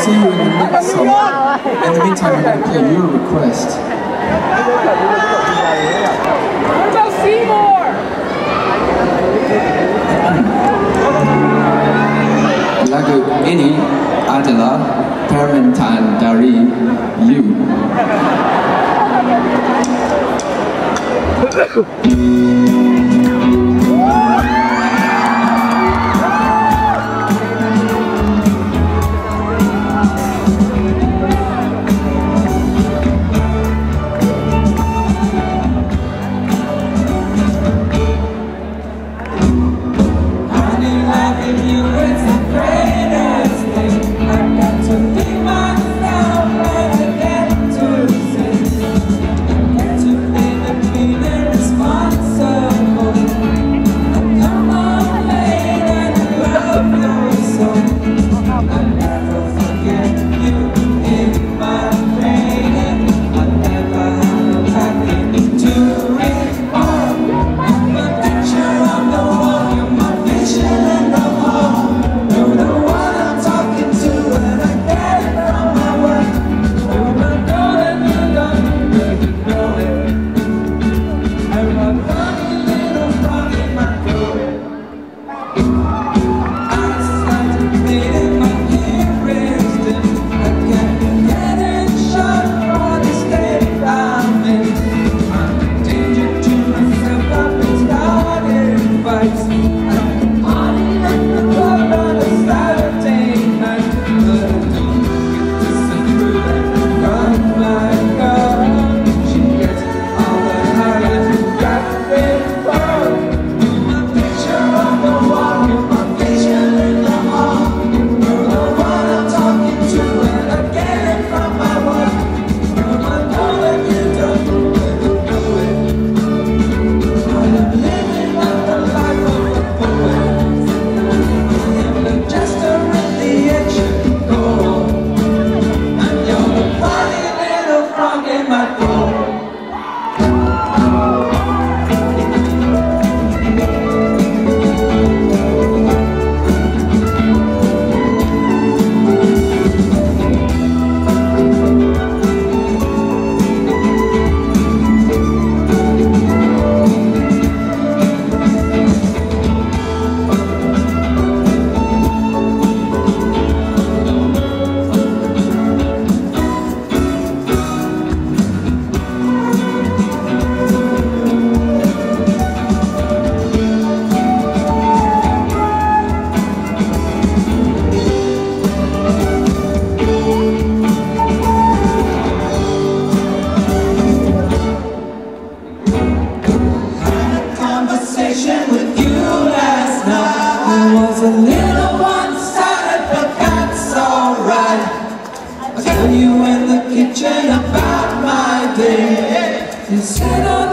see you in the next song. In the meantime, I'm going to play your request. What about Seymour? Lagu ini adalah permintaan dari you. By the kitchen about my magazine